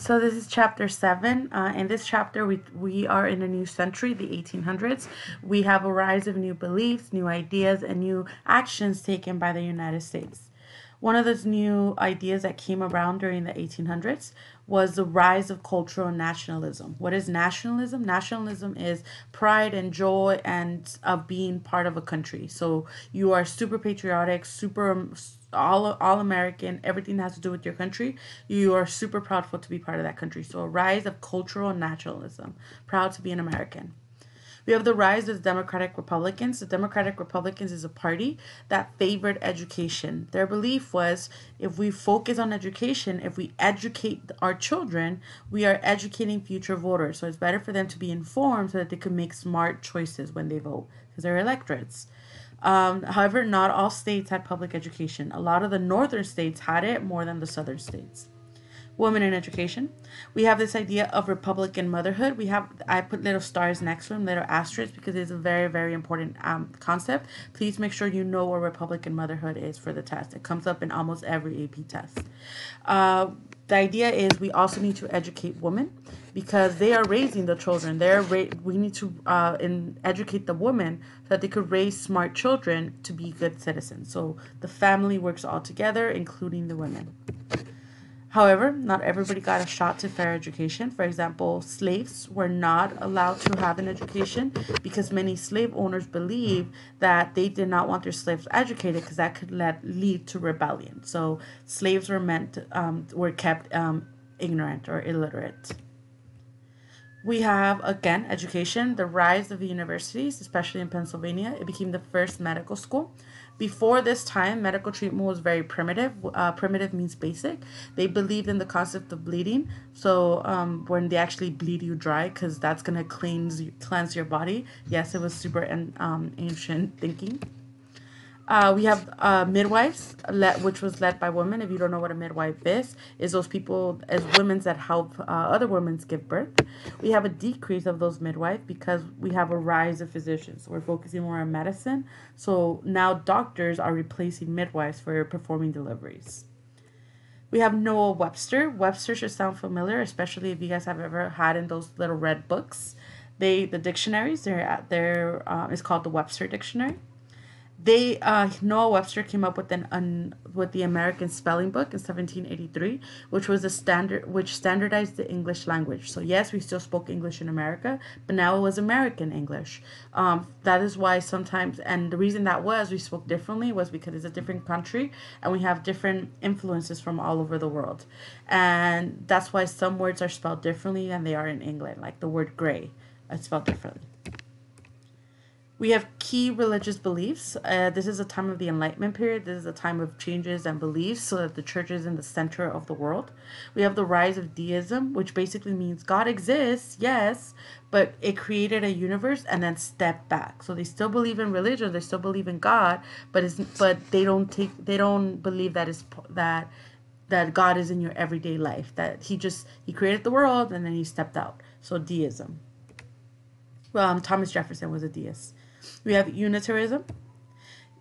So this is chapter seven. Uh, in this chapter, we we are in a new century, the 1800s. We have a rise of new beliefs, new ideas, and new actions taken by the United States. One of those new ideas that came around during the 1800s was the rise of cultural nationalism. What is nationalism? Nationalism is pride and joy and of being part of a country. So you are super patriotic, super all all American, everything that has to do with your country, you are super proudful to be part of that country. So a rise of cultural nationalism, proud to be an American. We have the rise of the Democratic Republicans. The Democratic Republicans is a party that favored education. Their belief was if we focus on education, if we educate our children, we are educating future voters. So it's better for them to be informed so that they can make smart choices when they vote because they're electorates. Um, however, not all states had public education. A lot of the northern states had it more than the southern states. Women in education. We have this idea of Republican motherhood. We have I put little stars next to them, little asterisks, because it's a very very important um, concept. Please make sure you know what Republican motherhood is for the test. It comes up in almost every AP test. Uh, the idea is we also need to educate women because they are raising the children. They're ra- we need to uh, in, educate the women so that they could raise smart children to be good citizens. So the family works all together, including the women. However, not everybody got a shot to fair education. For example, slaves were not allowed to have an education because many slave owners believed that they did not want their slaves educated because that could let, lead to rebellion. So slaves were meant um, were kept um, ignorant or illiterate. We have again education, the rise of the universities, especially in Pennsylvania. It became the first medical school. Before this time, medical treatment was very primitive. Uh, primitive means basic. They believed in the concept of bleeding. So um, when they actually bleed you dry, because that's gonna cleanse cleanse your body. Yes, it was super um, ancient thinking. Uh, we have uh, midwives, led, which was led by women. If you don't know what a midwife is, is those people as women that help uh, other women give birth. We have a decrease of those midwives because we have a rise of physicians. We're focusing more on medicine. So now doctors are replacing midwives for performing deliveries. We have Noah Webster. Webster should sound familiar, especially if you guys have ever had in those little red books. They the dictionaries they're at their uh, is called the Webster Dictionary they uh, Noah Webster came up with an with the American Spelling Book in 1783, which was a standard which standardized the English language. So yes, we still spoke English in America, but now it was American English. Um, that is why sometimes, and the reason that was we spoke differently was because it's a different country and we have different influences from all over the world, and that's why some words are spelled differently than they are in England. Like the word gray, it's spelled differently. We have key religious beliefs. Uh, this is a time of the Enlightenment period. This is a time of changes and beliefs so that the church is in the center of the world. We have the rise of deism, which basically means God exists, yes, but it created a universe and then stepped back. So they still believe in religion, they still believe in God, but it's but they don't take they don't believe that is that that God is in your everyday life. That he just he created the world and then he stepped out. So deism. Well, um, Thomas Jefferson was a deist. We have Unitarianism.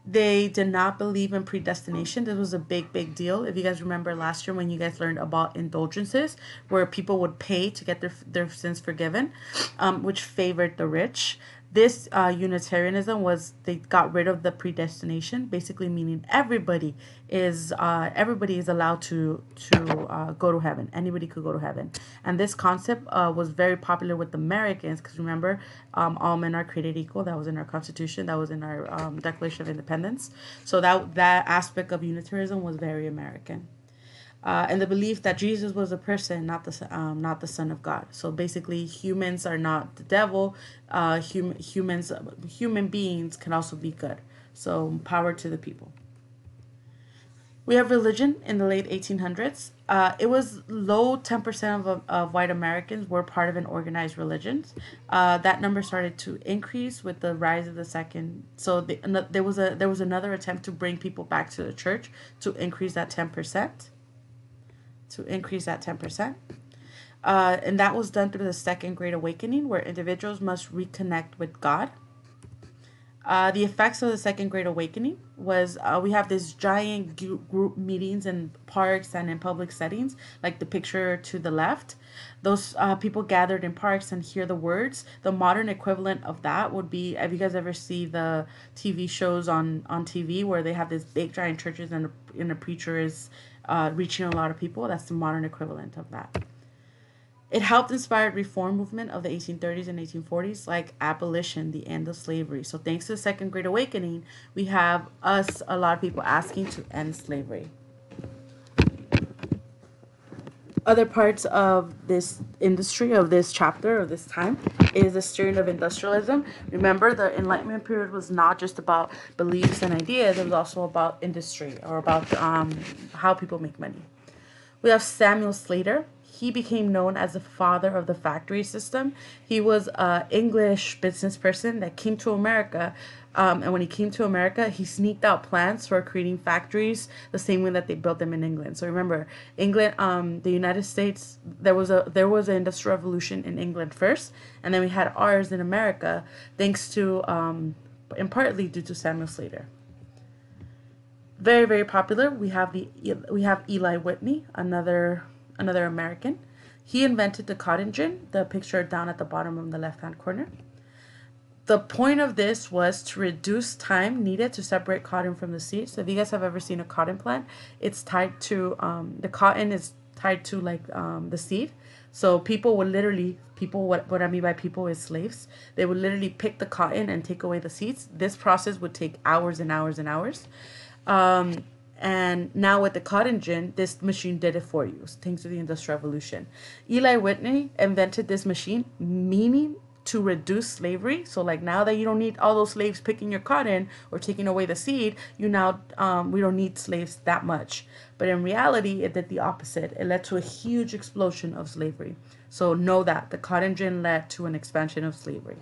They did not believe in predestination. This was a big, big deal. If you guys remember last year when you guys learned about indulgences, where people would pay to get their, their sins forgiven, um, which favored the rich this uh, Unitarianism was they got rid of the predestination, basically meaning everybody is uh, everybody is allowed to to uh, go to heaven. Anybody could go to heaven, and this concept uh, was very popular with Americans because remember, um, all men are created equal. That was in our Constitution. That was in our um, Declaration of Independence. So that that aspect of Unitarianism was very American uh, and the belief that Jesus was a person, not the um, not the Son of God. So basically, humans are not the devil. Uh, hum- humans, human beings can also be good. So power to the people. We have religion in the late 1800s. Uh, it was low 10% of, of white Americans were part of an organized religion. Uh, that number started to increase with the rise of the second. So the, there was a there was another attempt to bring people back to the church to increase that 10% to increase that 10%. Uh, and that was done through the second great awakening, where individuals must reconnect with God. Uh, the effects of the Second Great Awakening was uh, we have this giant group meetings in parks and in public settings, like the picture to the left. Those uh, people gathered in parks and hear the words. The modern equivalent of that would be: Have you guys ever see the TV shows on on TV where they have these big giant churches and and a preacher is uh, reaching a lot of people? That's the modern equivalent of that. It helped inspire reform movement of the 1830s and 1840s, like abolition, the end of slavery. So thanks to the Second Great Awakening, we have us, a lot of people asking to end slavery. Other parts of this industry, of this chapter, of this time, is the steering of industrialism. Remember, the Enlightenment period was not just about beliefs and ideas, it was also about industry or about um, how people make money. We have Samuel Slater, he became known as the father of the factory system. He was an English business person that came to America. Um, and when he came to America, he sneaked out plans for creating factories the same way that they built them in England. So remember, England, um, the United States, there was a there was an industrial revolution in England first, and then we had ours in America, thanks to um, and partly due to Samuel Slater very very popular we have the we have eli whitney another another American. He invented the cotton gin, the picture down at the bottom of the left hand corner. The point of this was to reduce time needed to separate cotton from the seed. So if you guys have ever seen a cotton plant, it's tied to um, the cotton is tied to like um, the seed. So people would literally people what what I mean by people is slaves. They would literally pick the cotton and take away the seeds. This process would take hours and hours and hours. Um, and now with the cotton gin, this machine did it for you, thanks to the Industrial Revolution. Eli Whitney invented this machine, meaning to reduce slavery. So like now that you don't need all those slaves picking your cotton or taking away the seed, you now um, we don't need slaves that much. But in reality, it did the opposite. It led to a huge explosion of slavery. So know that the cotton gin led to an expansion of slavery.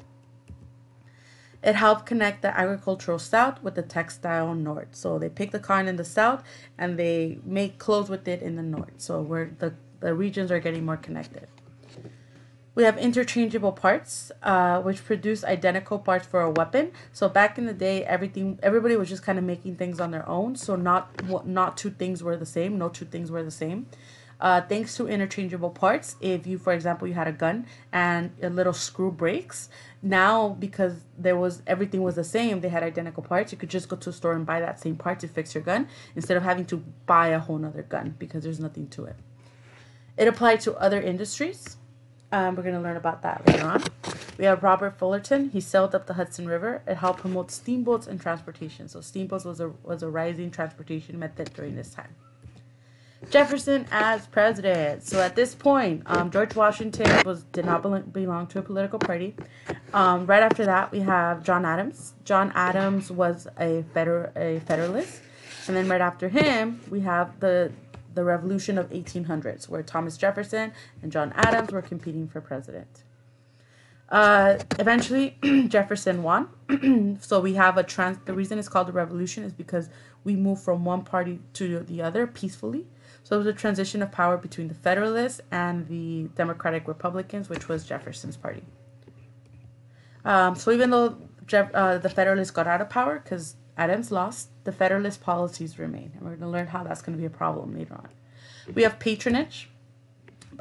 It helped connect the agricultural south with the textile north. So they pick the cotton in the south and they make clothes with it in the north. So where the, the regions are getting more connected. We have interchangeable parts, uh, which produce identical parts for a weapon. So back in the day, everything everybody was just kind of making things on their own. So not not two things were the same. No two things were the same. Uh, thanks to interchangeable parts, if you, for example, you had a gun and a little screw breaks, now because there was everything was the same, they had identical parts. You could just go to a store and buy that same part to fix your gun instead of having to buy a whole nother gun because there's nothing to it. It applied to other industries. Um, we're going to learn about that later on. We have Robert Fullerton. He sailed up the Hudson River. It helped promote steamboats and transportation. So steamboats was a was a rising transportation method during this time. Jefferson as president. So at this point, um, George Washington was did not belong to a political party. Um, right after that, we have John Adams. John Adams was a feder a Federalist, and then right after him, we have the the Revolution of 1800s, where Thomas Jefferson and John Adams were competing for president. Uh, eventually, Jefferson won. so we have a trans. The reason it's called the revolution is because we move from one party to the other peacefully. So it was a transition of power between the Federalists and the Democratic Republicans, which was Jefferson's party. Um, so even though Jeff, uh, the Federalists got out of power because Adams lost, the Federalist policies remain. And we're going to learn how that's going to be a problem later on. We have patronage.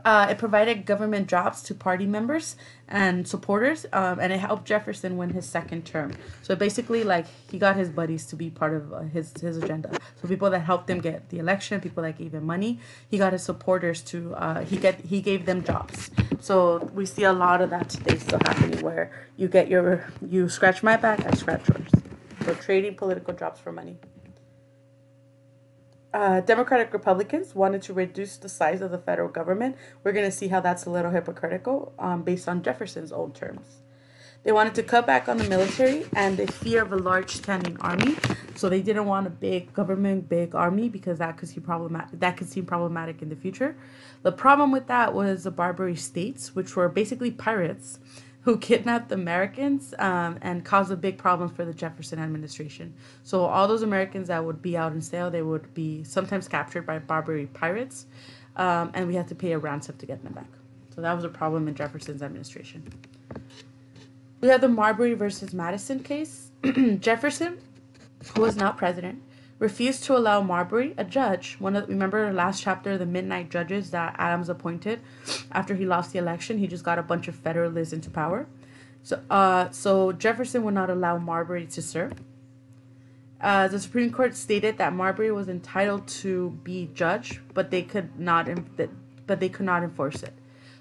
Uh, it provided government jobs to party members and supporters, um, and it helped Jefferson win his second term. So basically, like he got his buddies to be part of uh, his his agenda. So people that helped him get the election, people that gave him money, he got his supporters to uh, he get he gave them jobs. So we see a lot of that today still happening, where you get your you scratch my back, I scratch yours. So trading political jobs for money uh, Democratic Republicans wanted to reduce the size of the federal government. We're going to see how that's a little hypocritical um, based on Jefferson's own terms. They wanted to cut back on the military and the fear of a large standing army. So they didn't want a big government, big army because that could seem problematic. That could seem problematic in the future. The problem with that was the Barbary states, which were basically pirates who kidnapped Americans um, and caused a big problem for the Jefferson administration. So all those Americans that would be out in sale, they would be sometimes captured by Barbary pirates, um, and we had to pay a ransom to get them back. So that was a problem in Jefferson's administration. We have the Marbury versus Madison case. Jefferson, who was not president, refused to allow Marbury, a judge, one of remember last chapter, the midnight judges that Adams appointed after he lost the election. He just got a bunch of Federalists into power. So, uh, so Jefferson would not allow Marbury to serve. Uh, the Supreme Court stated that Marbury was entitled to be judge, but they could not, but they could not enforce it.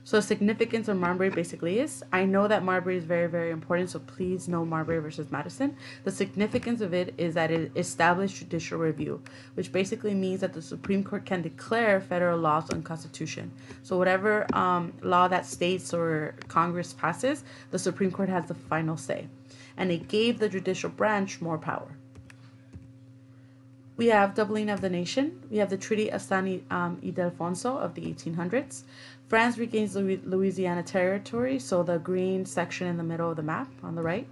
So significance of Marbury basically is, I know that Marbury is very, very important, so please know Marbury versus Madison. The significance of it is that it established judicial review, which basically means that the Supreme Court can declare federal laws unconstitutional. So whatever um, law that states or Congress passes, the Supreme Court has the final say. And it gave the judicial branch more power. We have doubling of the nation. We have the Treaty of San um, Ildefonso of the 1800s. France regains Louisiana territory, so the green section in the middle of the map on the right.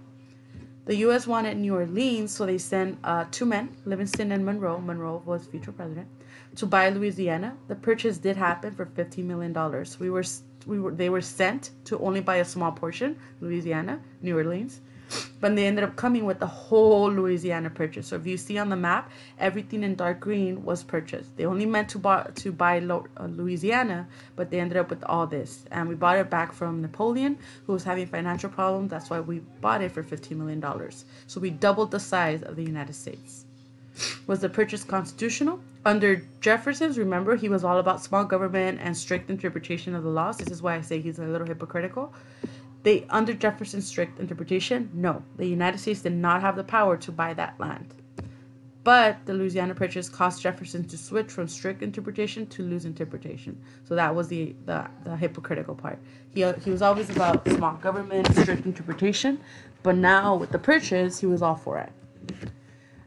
The U.S. wanted New Orleans, so they sent uh, two men, Livingston and Monroe. Monroe was future president, to buy Louisiana. The purchase did happen for $15 million. We were, we were, they were sent to only buy a small portion, Louisiana, New Orleans but they ended up coming with the whole Louisiana purchase. So if you see on the map, everything in dark green was purchased. They only meant to buy to buy uh, Louisiana, but they ended up with all this, and we bought it back from Napoleon, who was having financial problems. That's why we bought it for fifteen million dollars. So we doubled the size of the United States. Was the purchase constitutional? Under Jefferson's, remember, he was all about small government and strict interpretation of the laws. This is why I say he's a little hypocritical. They, under Jefferson's strict interpretation, no, the United States did not have the power to buy that land. But the Louisiana Purchase caused Jefferson to switch from strict interpretation to loose interpretation. So that was the, the, the hypocritical part. He, he was always about small government, strict interpretation, but now with the purchase, he was all for it.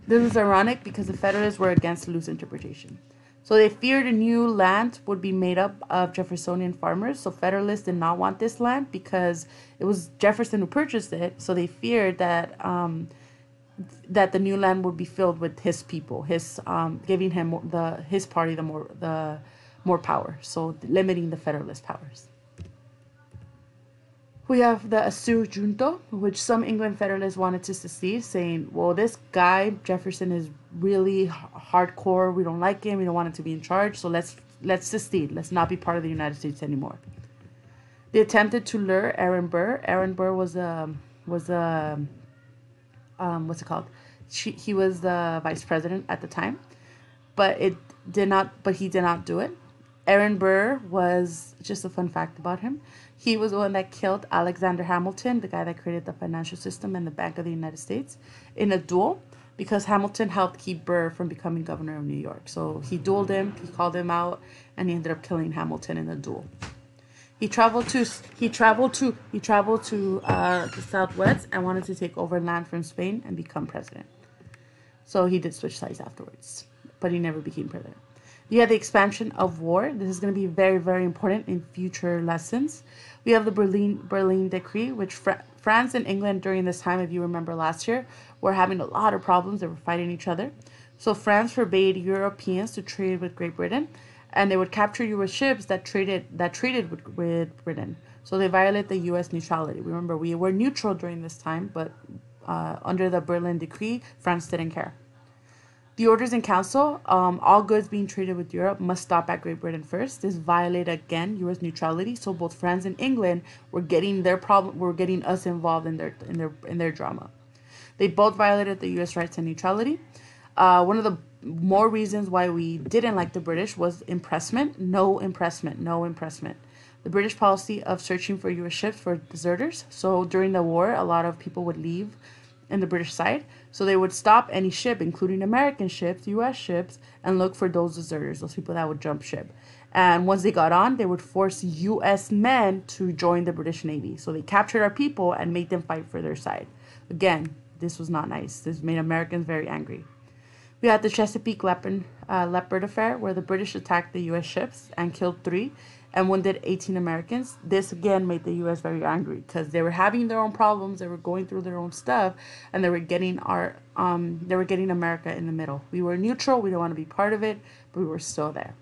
This is ironic because the Federalists were against loose interpretation. So they feared a new land would be made up of Jeffersonian farmers. So Federalists did not want this land because it was Jefferson who purchased it. So they feared that um, that the new land would be filled with his people, his um, giving him the his party the more the more power. So limiting the Federalist powers. We have the Essex Junto, which some England Federalists wanted to secede, saying, well, this guy, Jefferson, is really hardcore. We don't like him. We don't want him to be in charge. So let's let's secede. Let's not be part of the United States anymore. They attempted to lure Aaron Burr. Aaron Burr was a was a um, what's it called? She, he was the vice president at the time, but it did not. But he did not do it. Aaron Burr was just a fun fact about him. He was the one that killed Alexander Hamilton, the guy that created the financial system and the Bank of the United States, in a duel because Hamilton helped keep Burr from becoming governor of New York. So he dueled him, he called him out, and he ended up killing Hamilton in a duel. He traveled to he traveled to he traveled to uh, the Southwest and wanted to take over land from Spain and become president. So he did switch sides afterwards, but he never became president. You have the expansion of war. This is going to be very, very important in future lessons. We have the Berlin Berlin Decree, which Fra- France and England during this time, if you remember last year, were having a lot of problems. They were fighting each other. So France forbade Europeans to trade with Great Britain, and they would capture U.S. ships that traded that traded with, with Britain. So they violate the U.S. neutrality. Remember, we were neutral during this time, but uh, under the Berlin Decree, France didn't care. The orders in council, um, all goods being traded with Europe must stop at Great Britain first. This violated again U.S. neutrality. So both France and England were getting their problem, were getting us involved in their in their in their drama. They both violated the U.S. rights and neutrality. Uh, one of the more reasons why we didn't like the British was impressment. No impressment. No impressment. The British policy of searching for U.S. ships for deserters. So during the war, a lot of people would leave in the British side. So they would stop any ship, including American ships, US ships, and look for those deserters, those people that would jump ship. And once they got on, they would force US men to join the British Navy. So they captured our people and made them fight for their side. Again, this was not nice. This made Americans very angry. We had the Chesapeake Leopard, uh, Leopard affair, where the British attacked the U.S. ships and killed three, and wounded 18 Americans. This again made the U.S. very angry because they were having their own problems, they were going through their own stuff, and they were getting our um, they were getting America in the middle. We were neutral, we don't want to be part of it, but we were still there.